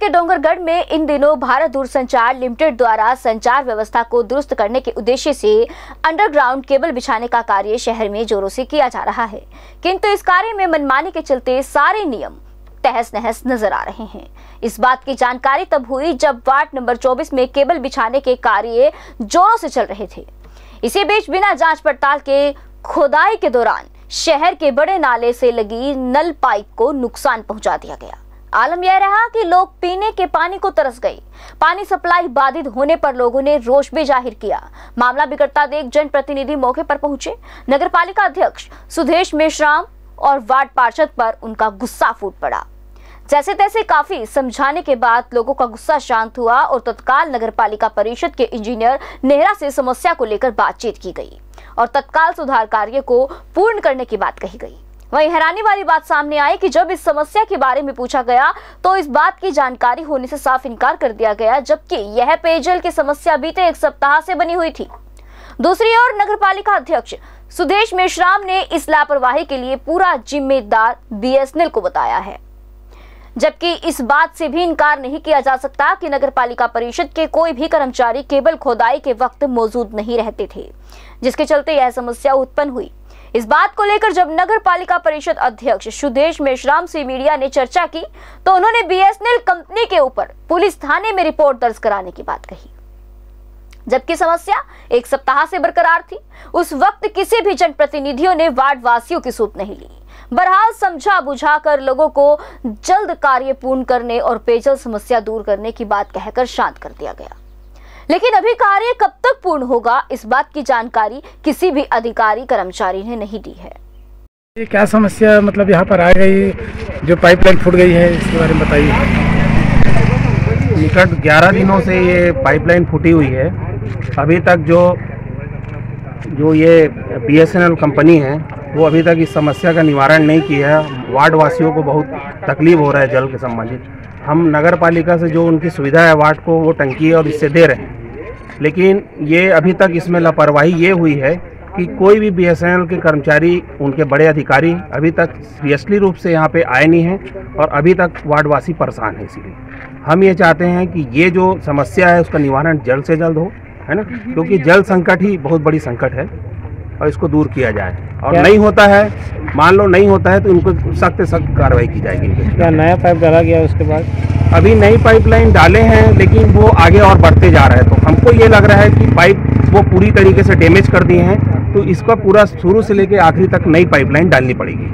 के डोंगरगढ़ में इन दिनों भारत दूरसंचार लिमिटेड द्वारा संचार व्यवस्था को दुरुस्त करने के उद्देश्य से अंडरग्राउंड केबल बिछाने का कार्य शहर में जोरों से किया जा रहा है। किंतु इस कार्य में मनमानी के चलते सारे नियम तहस नहस नज़र आ रहे हैं। इस बात की जानकारी तब हुई जब वार्ड नंबर 24 में केबल बिछाने के कार्य जोरों से चल रहे थे। इसी बीच बिना जाँच पड़ताल के खुदाई के दौरान शहर के बड़े नाले से लगी नल पाइप को नुकसान पहुँचा दिया गया। आलम यह रहा कि लोग पीने के पानी को तरस गए। पानी सप्लाई बाधित होने पर लोगों ने रोष भी ज़ाहिर किया। मामला बिगड़ता देख जनप्रतिनिधि मौके पर पहुँचे। नगर पालिका अध्यक्ष सुधेश मेश्राम और वार्ड पार्षद पर उनका गुस्सा फूट पड़ा। जैसे तैसे काफ़ी समझाने के बाद लोगों का गुस्सा शांत हुआ और तत्काल नगर परिषद के इंजीनियर नेहरा से समस्या को लेकर बातचीत की गई और तत्काल सुधार कार्य को पूर्ण करने की बात कही गई। वहीं हैरानी वाली बात सामने आई कि जब इस समस्या के बारे में पूछा गया तो इस बात की जानकारी होने से साफ़ इनकार कर दिया गया, जबकि यह पेयजल की समस्या बीते एक सप्ताह से बनी हुई थी। दूसरी ओर नगर पालिका अध्यक्ष सुदेश मेश्राम ने इस लापरवाही के लिए पूरा जिम्मेदार बीएसएनएल को बताया है। जबकि इस बात से भी इनकार नहीं किया जा सकता कि नगर पालिका परिषद के कोई भी कर्मचारी केबल खोदाई के वक्त मौजूद नहीं रहते थे, जिसके चलते यह समस्या उत्पन्न हुई। इस बात को लेकर जब नगर पालिका परिषद अध्यक्ष सुदेश मेश्राम से मीडिया ने चर्चा की तो उन्होंने बीएसएनएल कंपनी के ऊपर पुलिस थाने में रिपोर्ट दर्ज कराने की बात कही। जबकि समस्या एक सप्ताह से बरकरार थी। उस वक्त किसी भी जनप्रतिनिधियों ने वार्ड वासियों की सूत नहीं ली। बहरहाल समझा बुझाकर लोगों को जल्द कार्य पूर्ण करने और पेयजल समस्या दूर करने की बात कहकर शांत कर दिया गया। लेकिन अभी कार्य कब तक पूर्ण होगा इस बात की जानकारी किसी भी अधिकारी कर्मचारी ने नहीं दी है। ये क्या समस्या मतलब यहाँ पर आ गई जो पाइपलाइन फूट गई है इसके बारे में बताइए। निकट 11 दिनों से ये पाइपलाइन फूटी हुई है। अभी तक जो जो ये बीएसएनएल कंपनी है वो अभी तक इस समस्या का निवारण नहीं किया है। वार्ड वासियों को बहुत तकलीफ़ हो रहा है जल के संबंधित। हम नगर पालिका से जो उनकी सुविधा है वार्ड को वो टंकी और इससे दे रहे हैं। लेकिन ये अभी तक इसमें लापरवाही ये हुई है कि कोई भी बीएसएनएल के कर्मचारी उनके बड़े अधिकारी अभी तक सीरियसली रूप से यहाँ पे आए नहीं हैं और अभी तक वार्डवासी परेशान है इसीलिए। हम ये चाहते हैं कि ये जो समस्या है उसका निवारण जल्द से जल्द हो है ना? क्योंकि जल संकट ही बहुत बड़ी संकट है और इसको दूर किया जाए। और नहीं होता है मान लो नहीं होता है तो उनको सख्त सख्त कार्रवाई की जाएगी क्या नया पाइप डाला गया उसके बाद? अभी नई पाइपलाइन डाले हैं लेकिन वो आगे और बढ़ते जा रहा है। तो हमको ये लग रहा है कि पाइप वो पूरी तरीके से डैमेज कर दिए हैं तो इसका पूरा शुरू से लेकर आखिरी तक नई पाइपलाइन डालनी पड़ेगी।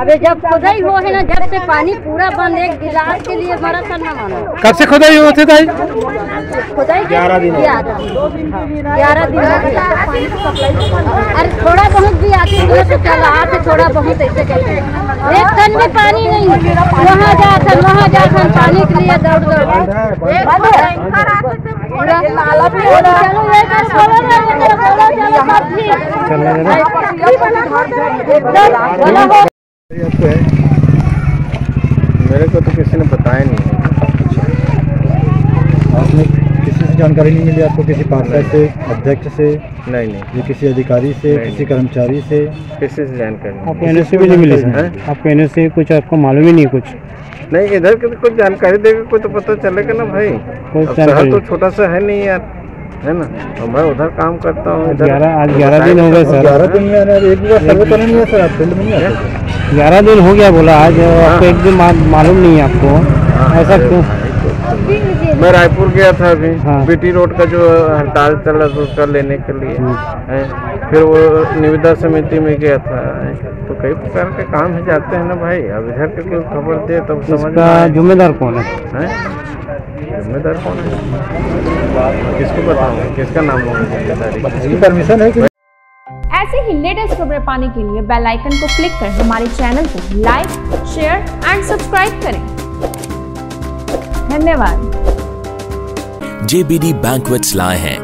अबे जब खुदाई हो है ना जब से पानी पूरा बंद एक गिलास के लिए हमारा करना मानो। कब से खुदाई होते थे खुदाई ग्यारह दिन ग्यारह दिन। अरे थोड़ा बहुत भी आती है तो चला आते थोड़ा बहुत ऐसे करते एक टन में पानी नहीं। वहाँ जाते वहाँ जाते पानी के लिए दौड़ दौड़। चलो हो। है मेरे को तो किसी ने बताया नहीं आपने किसी से जानकारी नहीं मिली आपको किसी पार्षद से अध्यक्ष से? नहीं नहीं। या किसी अधिकारी से किसी कर्मचारी से? किसी से जानकारी आपको एनओसी भी नहीं मिली हैं? सर आपको एनओसी कुछ आपको मालूम ही नहीं कुछ? नहीं इधर की तो कुछ जानकारी देगा कोई तो पता चलेगा ना भाई। शहर तो छोटा सा है नहीं यार है ना? और मैं उधर काम करता हूँ ग्यारह आज ग्यारह दिन हो गए सर। ग्यारह दिन में एक बार सर्वे करना नहीं है सर आप? फ़ील्ड में नहीं आते? ग्यारह दिन हो गया बोला आज आपको एक दिन मा- मालूम नहीं है आपको। ऐसा क्यों? मैं रायपुर गया था अभी हाँ। बीटी रोड का जो हड़ताल चल रहा था उसका लेने के लिए। फिर वो निविदा समिति में गया था। तो कई प्रकार के काम है जाते हैं ना भाई। अब इधर के कोई खबर दे तब समझ में जिम्मेदार कौन है? हैं? जिम्मेदार कौन है? किसको बताऊँगा किसका नाम होगा? ज़िम्मेदारी? परमिशन है कि ऐसे ही लेटेस्ट खबरें पाने के लिए बेल आइकन को क्लिक कर हमारे चैनल को लाइक शेयर एंड सब्सक्राइब करें। धन्यवाद। जेबीडी बैंकवेट्स लाए हैं।